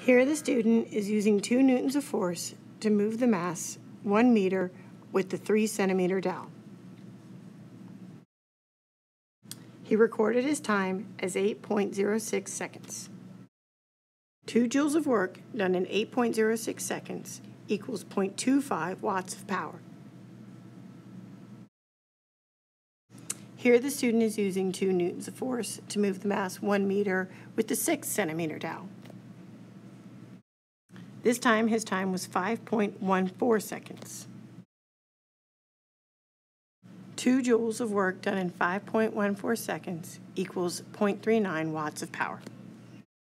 Here, the student is using two newtons of force to move the mass one meter with the three centimeter dowel. He recorded his time as 8.06 seconds. Two joules of work done in 8.06 seconds equals 0.25 watts of power. Here, the student is using two newtons of force to move the mass one meter with the six centimeter dowel. This time, his time was 5.14 seconds. Two joules of work done in 5.14 seconds equals 0.39 watts of power.